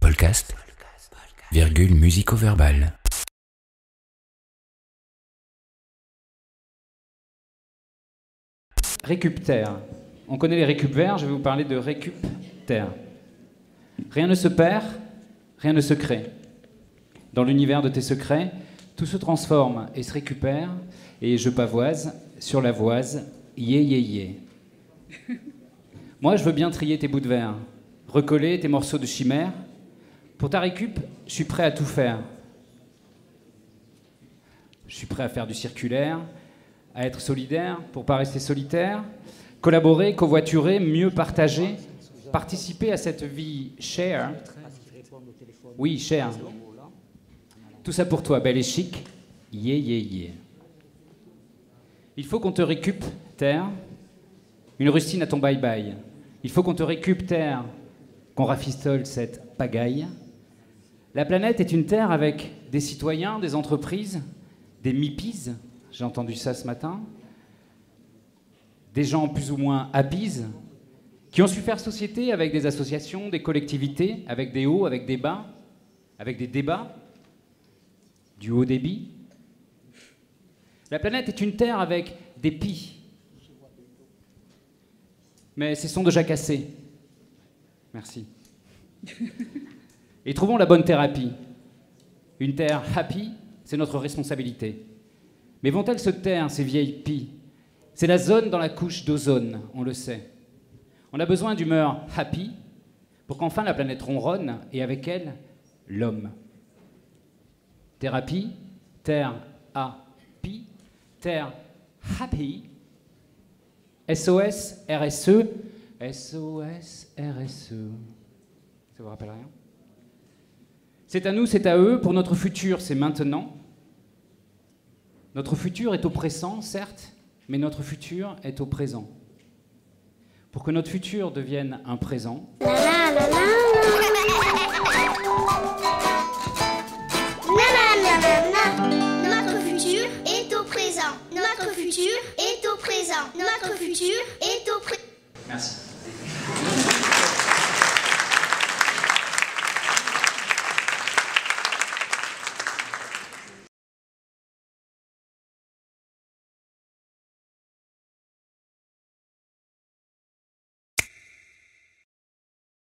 Podcast, virgule musico-verbal. Récuptère. On connaît les récupverts, je vais vous parler de récuptère. Rien ne se perd, rien ne se crée. Dans l'univers de tes secrets, tout se transforme et se récupère, et je pavoise sur la voise, yé yé yé. Moi, je veux bien trier tes bouts de verre, recoller tes morceaux de chimère. Pour ta récup, je suis prêt à tout faire. Je suis prêt à faire du circulaire, à être solidaire pour pas rester solitaire, collaborer, covoiturer, mieux partager, participer à cette vie chère. Oui, chère. Tout ça pour toi, belle et chic. Yé, yé, yé. Il faut qu'on te récup, terre. Une rustine à ton bye-bye. Il faut qu'on te récup, terre. Qu'on rafistole cette pagaille. La planète est une terre avec des citoyens, des entreprises, des MIPIS, j'ai entendu ça ce matin, des gens plus ou moins happy, qui ont su faire société avec des associations, des collectivités, avec des hauts, avec des bas, avec des débats, du haut débit. La planète est une terre avec des pis. Mais cessons de jacasser. Merci. Et trouvons la bonne thérapie. Une terre happy, c'est notre responsabilité. Mais vont-elles se taire, ces vieilles pies? C'est la zone dans la couche d'ozone, on le sait. On a besoin d'humeur happy pour qu'enfin la planète ronronne et avec elle, l'homme. Thérapie, terre a pi, terre happy, SOS, RSE, SOS, RSE. Ça vous rappelle rien? C'est à nous, c'est à eux, pour notre futur, c'est maintenant. Notre futur est au présent, certes, mais notre futur est au présent. Pour que notre futur devienne un présent, Notre futur est au présent. Notre futur est au présent. Notre futur est au présent. merci.